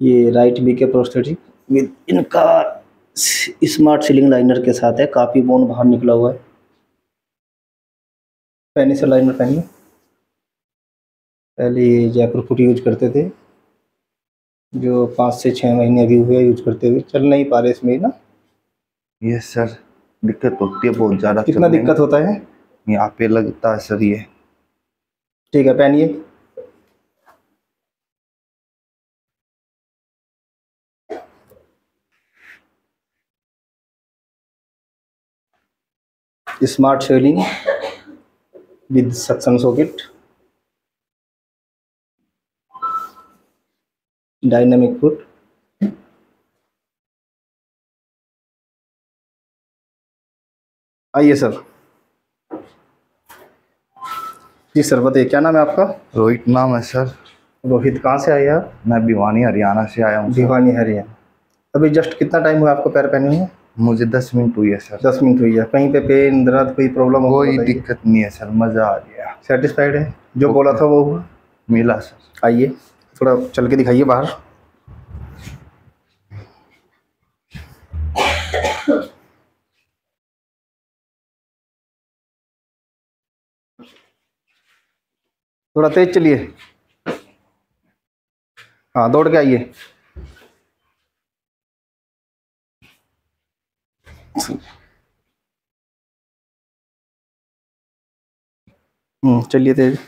ये right B K prosthetic with इनका smart sealing liner के साथ है काफ़ी बोन बाहर निकला हुआ है। पहने से लाइनर पहनिए। पहले ये जयपुर फुट यूज़ करते थे जो पाँच से छः महीने अभी हुए यूज़ करते हुए। चल नहीं पा रहे इसमें ना। ये सर दिक्कत होती है बहुत ज़्यादा कितना दिक्कत होता है? यहाँ पे लगता है सर ये। ठीक है पहनिए। Smart sealing with suction socket dynamic foot आइए सर। जी सर बताइए क्या नाम है आपका? रोहित नाम है सर। रोहित कहाँ से आए आप? मैं भिवानी हरियाणा से आया हूँ भिवानी हरियाणा। अभी जस्ट कितना टाइम हुआ आपको पैर पहने हुए मुझे दस मिनट हुई है सर। दस मिनट हुई है। कहीं पे पेन दर्द कोई प्रॉब्लम हो कोई दिक्कत नहीं है सर मज़ा आ गया। सेटिस्फाइड है? जो बोला था वो हुआ? मिला सर। आइए थोड़ा चल के दिखाइए बाहर। थोड़ा तेज चलिए। हाँ दौड़ के आइए। चलिए तेज